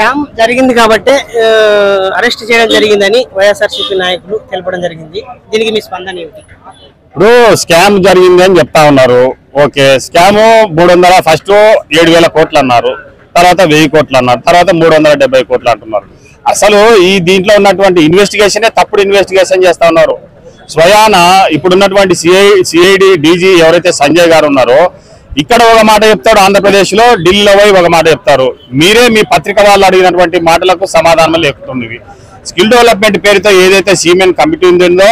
Scam జరిగింది కాబట్టి arrest చేయడం జరిగిందని వైఎస్ఆర్సీపీ నాయకులు తెలపడం జరిగింది. దీనికి మీ స్పందన ఏమిటి? ఇప్పుడు స్కామ్ జరిగింది అని చెప్తా ఉన్నారు. ఓకే స్కామ్ మూడు వందల ఫస్ట్ ఏడు వేల కోట్లు అన్నారు. తర్వాత వెయ్యి కోట్లు అన్నారు. తర్వాత మూడు వందల డెబ్బై కోట్లు అంటున్నారు. అసలు ఈ దీంట్లో ఉన్నటువంటి ఇన్వెస్టిగేషనే తప్పుడు ఇన్వెస్టిగేషన్ చేస్తా ఉన్నారు. స్వయాన ఇప్పుడున్నటువంటి సిఐ సిఐడి డీజీ ఎవరైతే సంజయ్ గారు ఉన్నారో ఇక్కడ ఒక మాట చెప్తాడు ఆంధ్రప్రదేశ్లో ఢిల్లీలో పోయి ఒక మాట చెప్తారు. మీరే మీ పత్రిక వాళ్ళు అడిగినటువంటి మాటలకు సమాధానం లేకుతుంది స్కిల్ డెవలప్మెంట్ పేరుతో ఏదైతే సీమెన్ కమిటీ ఉందో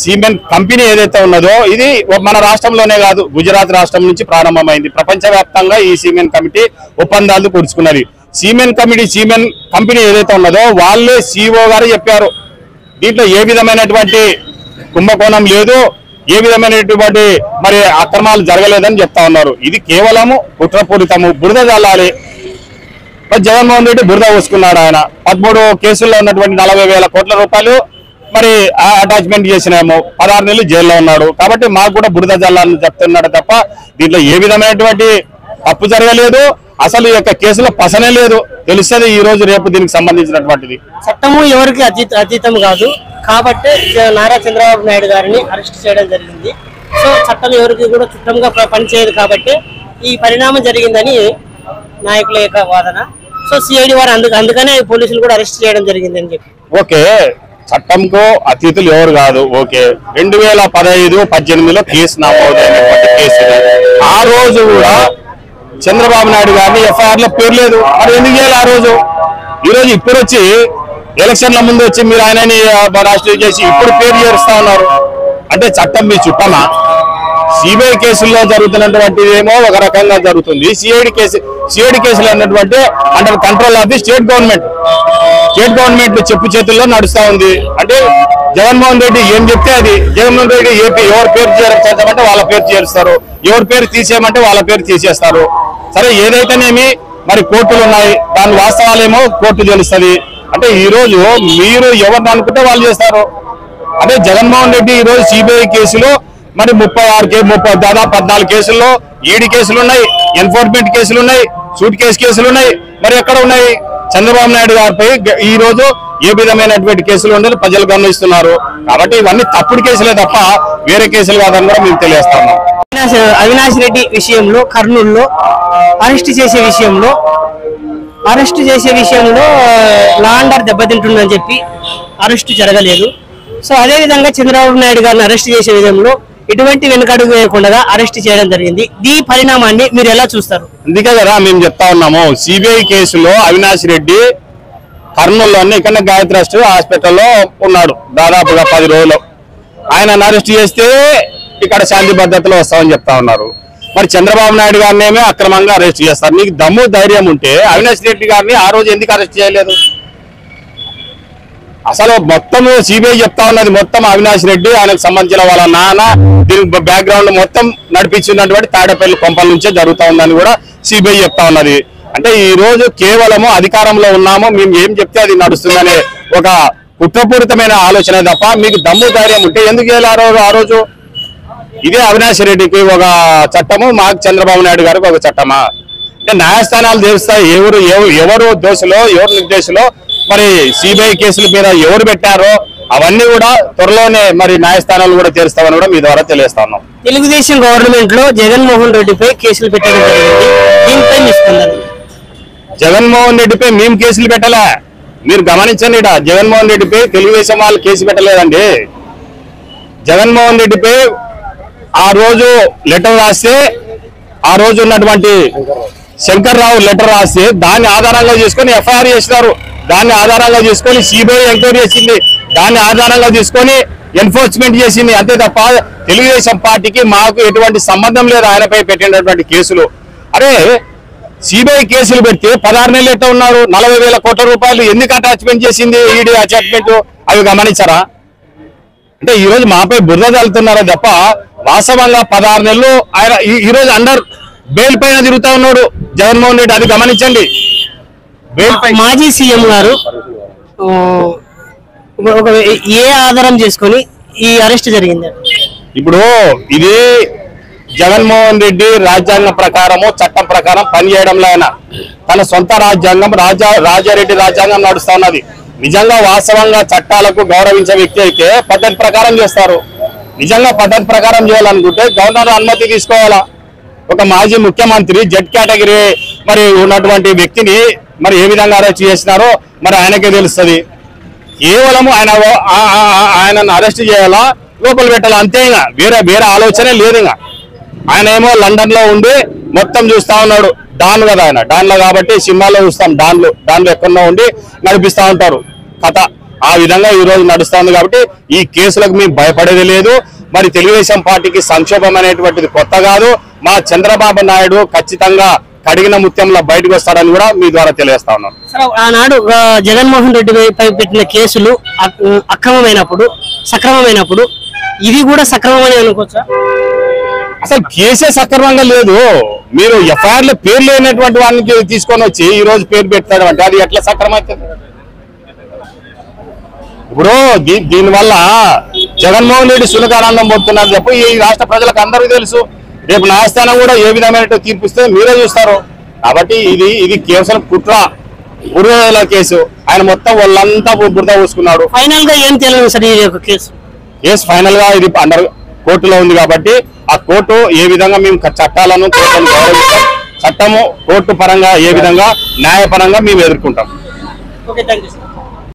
సిమెంట్ కంపెనీ ఏదైతే ఉన్నదో ఇది మన రాష్ట్రంలోనే కాదు గుజరాత్ రాష్ట్రం నుంచి ప్రారంభమైంది. ప్రపంచవ్యాప్తంగా ఈ సిమెంట్ కమిటీ ఒప్పందాలు కూర్చుకున్నది సిమెంట్ కమిటీ సిమెంట్ కంపెనీ ఏదైతే ఉన్నదో వాళ్ళే సిఇఓ గారు చెప్పారు. దీంట్లో ఏ విధమైనటువంటి కుంభకోణం లేదు. ఏ విధమైనటువంటి మరి అక్రమాలు జరగలేదని చెప్తా ఉన్నారు. ఇది కేవలము కుట్రపూరితము బురద చల్లాలి మరి జగన్మోహన్ రెడ్డి బురద పోసుకున్నాడు ఆయన. పదమూడు కేసుల్లో ఉన్నటువంటి నలభై వేల కోట్ల రూపాయలు మరి అటాచ్మెంట్ చేసినాము. పదహారు నెలలు జైల్లో ఉన్నాడు. కాబట్టి మాకు కూడా బురద జల్లాలని చెప్తున్నాడు తప్ప దీంట్లో ఏ విధమైనటువంటి తప్పు జరగలేదు. అసలు ఈ యొక్క కేసులో పసనే లేదు. తెలుస్తుంది ఈ రోజు రేపు దీనికి సంబంధించినటువంటిది. చట్టము ఎవరికి అతీతం కాదు. కాబట్టి నారా చంద్రబాబు నాయుడు గారిని అరెస్ట్ చేయడం జరిగింది. సో చట్టం ఎవరికి కూడా చుట్టంగా పనిచేయదు కాబట్టి ఈ పరిణామం జరిగిందని నాయకుల యొక్క వాదన. సో సిఐడి వారు అందుకు అందుకనే పోలీసులు కూడా అరెస్ట్ చేయడం జరిగిందని చెప్పి. ఓకే చట్టంకు అతిథులు ఎవరు కాదు. ఓకే రెండు వేల పదహైదు పద్దెనిమిదిలో కేసు నమోదైనటువంటి కేసు ఆ రోజు కూడా చంద్రబాబు నాయుడు గారిని ఎఫ్ఐఆర్లో పేర్లేదు. మరి ఎందుకు చేయాలి ఆ రోజు? ఈ రోజు ఇప్పుడు వచ్చి ఎలక్షన్ల ముందు వచ్చి మీరు ఆయనని రాష్ట్రీయ చేసి ఇప్పుడు పేరు చేరుస్తా ఉన్నారు. అంటే చట్టం మీ చుట్టమా? సిబిఐ కేసుల్లో జరుగుతున్నటువంటిది ఏమో ఒక రకంగా జరుగుతుంది. సిఐడి కేసు సిఐడి కేసులు అన్నటువంటి under control of the state government state government చెప్పు చేతుల్లో నడుస్తా ఉంది. అంటే జగన్మోహన్ రెడ్డి ఏం చెప్తే అది. జగన్మోహన్ రెడ్డి ఏపీ ఎవరి పేరు చేర్చామంటే వాళ్ళ పేరు చేరుస్తారు. ఎవరి పేరు తీసేయమంటే వాళ్ళ పేరు తీసేస్తారు. సరే ఏదైతేనేమి? మరి కోర్టులు ఉన్నాయి. దాని వాస్తవాలేమో కోర్టు తెలుస్తుంది. అంటే ఈ రోజు మీరు ఎవరిని అనుకుంటే వాళ్ళు చేస్తారు. అదే జగన్మోహన్ రెడ్డి ఈ రోజు సిబిఐ కేసులో మరి ముప్పై ఆరు కే ముప్పై దాదాపు పద్నాలుగు కేసుల్లో ఈడి కేసులు ఉన్నాయి ఎన్ఫోర్స్మెంట్ కేసులు ఉన్నాయి సూట్ కేసు కేసులు ఉన్నాయి మరి ఎక్కడ ఉన్నాయి? చంద్రబాబు నాయుడు గారిపై ఈ రోజు ఏ విధమైనటువంటి కేసులు ఉండాలి ప్రజలు గమనిస్తున్నారు. కాబట్టి ఇవన్నీ తప్పుడు కేసులే తప్ప వేరే కేసులు కాదని కూడా మేము తెలియజేస్తున్నాం అవినాష్ రెడ్డి విషయంలో కర్నూలులో అరెస్ట్ చేసే విషయంలో అరెస్ట్ చేసే విషయంలో లాండర్ దెబ్బతింటుందని చెప్పి అరెస్ట్ జరగలేదు. సో అదే విధంగా చంద్రబాబు నాయుడు గారిని అరెస్ట్ చేసే విధంలో ఎటువంటి వెనుకడుగు వేయకుండా అరెస్ట్ చేయడం జరిగింది. ఈ పరిణామాన్ని మీరు ఎలా చూస్తారు? అందుకే కదా మేము చెప్తా ఉన్నాము సిబిఐ కేసులో అవినాష్ రెడ్డి కర్నూలులోనే ఇక్కడ గాయత్రి ట్రస్ట్ హాస్పిటల్లో ఉన్నాడు దాదాపుగా పది రోజులు. ఆయన అరెస్ట్ చేస్తే ఇక్కడ శాంతి భద్రతలు వస్తామని చెప్తా ఉన్నారు. మరి చంద్రబాబు నాయుడు గారినేమే అక్రమంగా అరెస్ట్ చేస్తారు. నీకు దమ్ము ధైర్యం ఉంటే అవినాష్ రెడ్డి గారిని ఆ రోజు ఎందుకు అరెస్ట్ చేయలేదు? అసలు మొత్తం సిబిఐ చెప్తా ఉన్నది మొత్తం అవినాష్ రెడ్డి ఆయనకు సంబంధించిన వాళ్ళ నాన్న దీని బ్యాక్గ్రౌండ్ మొత్తం నడిపించినటువంటి తాడేపల్లి కొంపల నుంచే జరుగుతా ఉందని కూడా సిబిఐ చెప్తా ఉన్నది. అంటే ఈ రోజు కేవలము అధికారంలో ఉన్నాము మేము ఏం చెప్తే అది నడుస్తుందనే ఒక కుట్రపూరితమైన ఆలోచన తప్ప మీకు దమ్ము ధైర్యం ఉంటే ఎందుకు వెళ్ళారు ఆ రోజు ఆ రోజు? ఇదే అవినాష్ రెడ్డికి ఒక చట్టము మాకు చంద్రబాబు నాయుడు గారికి ఒక చట్టమా? అంటే న్యాయస్థానాలు తెలుస్తాయి ఎవరు ఎవ- ఎవరు దోషులో ఎవరు నిర్దేశులో మరి సిబిఐ కేసుల మీద ఎవరు పెట్టారో అవన్నీ కూడా త్వరలోనే మరి న్యాయస్థానాలు కూడా చేరుస్తామని కూడా మీ ద్వారా తెలియస్తా ఉన్నాం. తెలుగుదేశం గవర్నమెంట్లో జగన్మోహన్ రెడ్డిపై కేసులు పెట్టడం జరిగింది. జగన్మోహన్ రెడ్డిపై మేము కేసులు పెట్టలే. మీరు గమనించండి ఈడ జగన్మోహన్ రెడ్డిపై తెలుగుదేశం వాళ్ళు కేసు పెట్టలేదండి. జగన్మోహన్ రెడ్డిపై ఆ రోజు లెటర్ రాస్తే ఆ రోజు ఉన్నటువంటి శంకర్ రావు లెటర్ రాస్తే దాన్ని ఆధారంగా చేసుకొని ఎఫ్ఐఆర్ చేసినారు. దాన్ని ఆధారంగా చేసుకొని సిబిఐ ఎంక్వైరీ చేసింది. దాన్ని ఆధారంగా తీసుకొని ఎన్ఫోర్స్మెంట్ చేసింది. అంతే తప్ప తెలుగుదేశం పార్టీకి మాకు ఎటువంటి సంబంధం లేదు. ఆయనపై పెట్టినటువంటి కేసులు. అరే సిబిఐ కేసులు పెడితే పదహారు నెలలు ఎట్లా ఉన్నారు? నలభై వేల కోట్ల రూపాయలు ఎందుకు అటాచ్మెంట్ చేసింది ఈడీ అటాచ్మెంట్ అవి గమనించారా? అంటే ఈరోజు మాపై బుర్ర చల్లుతున్నారా తప్ప వాస్తవంగా పదహారు నెలలు ఆయన ఈ- ఈ రోజు అండర్ బెయిల్ పైన తిరుగుతా ఉన్నాడు. జగన్మోహన్ రెడ్డి అది గమనించండి. బెయిల్ పై మాజీ సీఎం గారు ఒక ఏ ఆధారం చేసుకొని ఈ అరెస్ట్ జరిగింది? ఇప్పుడు ఇది జగన్మోహన్ రెడ్డి రాజ్యాంగం ప్రకారము చట్టం ప్రకారం పనిచేయడంలో ఆయన. తన సొంత రాజ్యాంగం రాజా రాజారెడ్డి రాజ్యాంగం నడుస్తా ఉన్నది. నిజంగా వాస్తవంగా చట్టాలకు గౌరవించే వ్యక్తి అయితే పద్ధతి ప్రకారం చేస్తారు. నిజంగా పద్ధతి ప్రకారం చేయాలనుకుంటే గవర్నర్ అనుమతి తీసుకోవాలా? ఒక మాజీ ముఖ్యమంత్రి జెడ్ కేటగిరీ మరి ఉన్నటువంటి వ్యక్తిని మరి ఏ విధంగా అరెస్ట్ చేసినారో మరి ఆయనకే తెలుస్తుంది. కేవలం ఆయన ఆయనను అరెస్ట్ చేయాలా? లోపల పెట్టాలా? అంతే ఇంకా వేరే వేరే ఆలోచనే లేదు ఇంకా ఆయన ఏమో లండన్లో ఉండి మొత్తం చూస్తా ఉన్నాడు. డాన్ కదా ఆయన. డాన్లో కాబట్టి సినిమాలో చూస్తాం. డాన్లు డాన్లు ఎక్కడో ఉండి నడిపిస్తూ ఉంటారు. కథ. ఆ విధంగా ఈ రోజు నడుస్తా ఉంది కాబట్టి ఈ కేసులకు మేము భయపడేది లేదు. మరి తెలుగుదేశం పార్టీకి సంక్షోభం అనేటువంటిది కొత్త కాదు. మా చంద్రబాబు నాయుడు ఖచ్చితంగా కడిగిన ముత్యంలో బయటకు వస్తాడని కూడా మీ ద్వారా తెలియజేస్తా ఉన్నాను ఆనాడు జగన్మోహన్ రెడ్డి పై పెట్టిన కేసులు అక్- అక్రమమైనప్పుడు సక్రమమైనప్పుడు ఇది కూడా సక్రమమని అనుకోవచ్చా? అసలు కేసే సక్రమంగా లేదు. మీరు ఎఫ్ఐఆర్లో పేరు లేనటువంటి వాడిని తీసుకొని వచ్చి ఈ రోజు పేరు పెట్టాడు అంటే అది ఎట్లా సక్రమవుతుంది ఇప్పుడు దీ- దీనివల్ల జగన్మోహన్ రెడ్డి సునకానందం పొందుతున్నారు చెప్పి. ఈ రాష్ట్ర ప్రజలకు అందరికీ తెలుసు. రేపు న్యాయస్థానం కూడా ఏ విధమైన తీర్పు ఇస్తే మీరే చూస్తారు. కాబట్టి ఇది ఇది కేవలం కుట్ర బురద కేసు. ఆయన మొత్తం వాళ్ళంతా బురద పూసుకున్నాడు. ఫైనల్గా ఏం తెలియదు సార్ ఈ యొక్క కేసు? కేసు ఫైనల్గా ఇది అండర్ కోర్టులో ఉంది కాబట్టి ఆ కోర్టు ఏ విధంగా మేము చట్టాలను కోర్టులను గౌరవిస్తాం చట్టము కోర్టు పరంగా ఏ విధంగా న్యాయపరంగా మేము ఎదుర్కొంటాం. Okay thank you